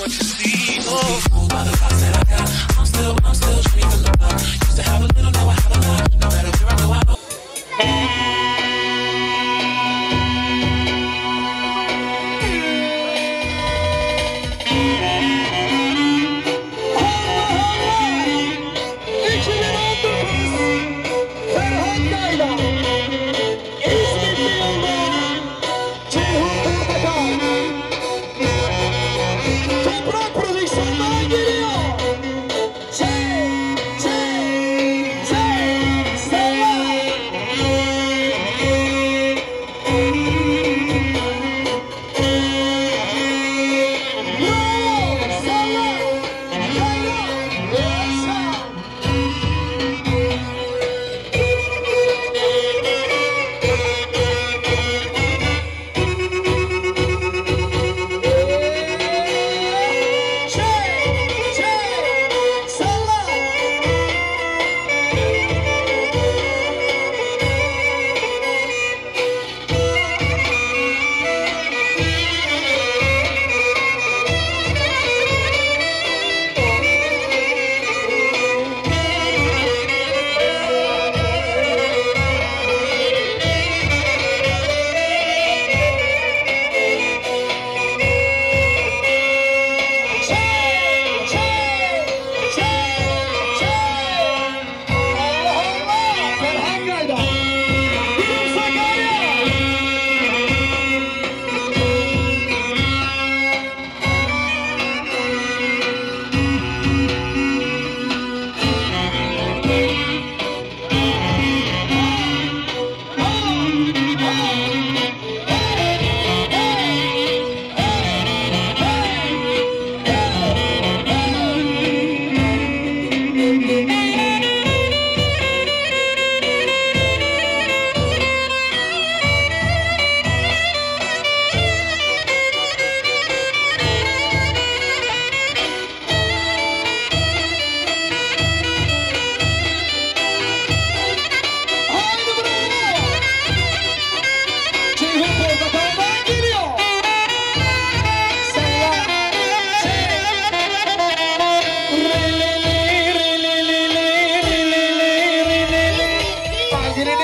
what you see.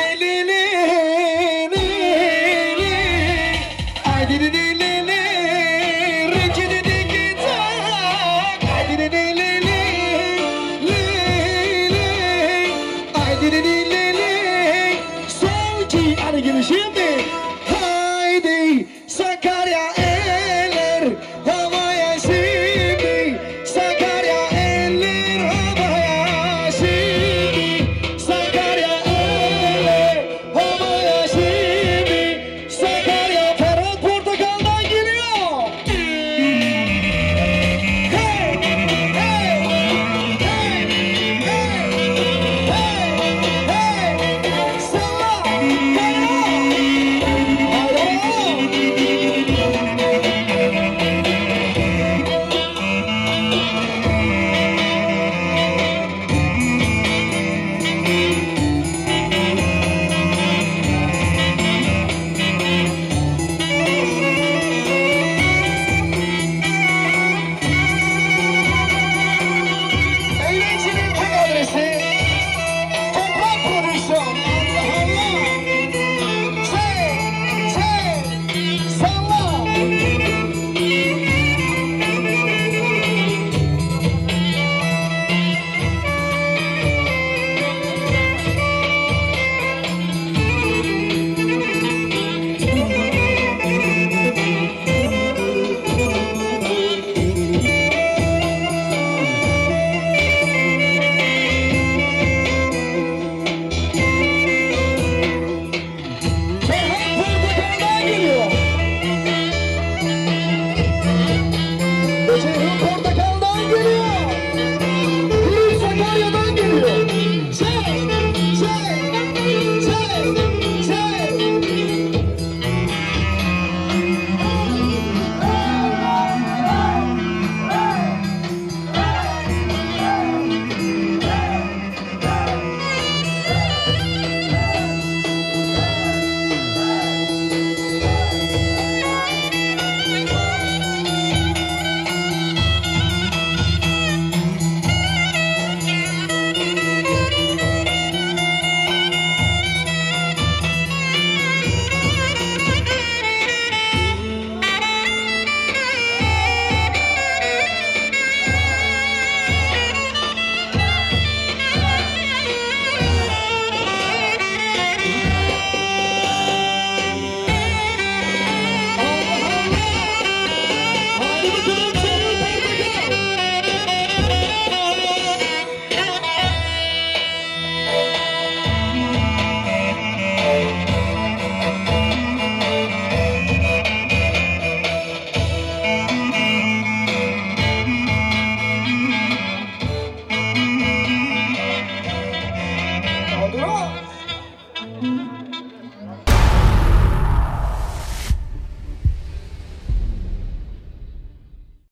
Elini